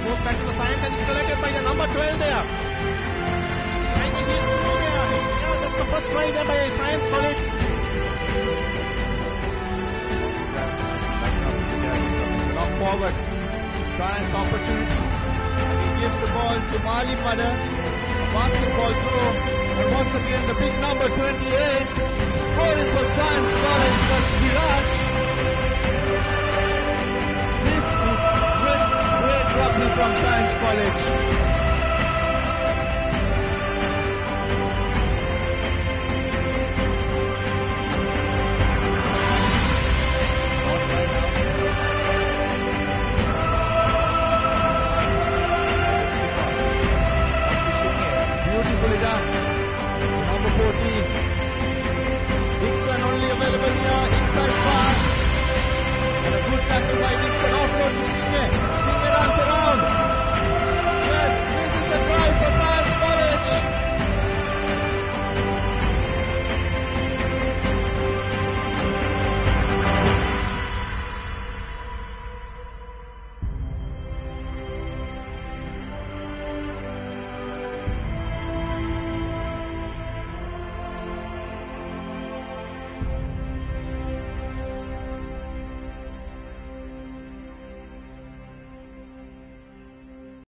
ball goes back to the science and it's collected by the number 12 there. I think he's. Yeah, that's the first try there by Science College. Knock forward. Science opportunity. He gives the ball to Mali Pada. Basketball throw. And once again, the big number 28 scoring for Science College. That's Viraj. from Science College. Beautifully. Number Dixon only available here. Inside. And a good by Dixon.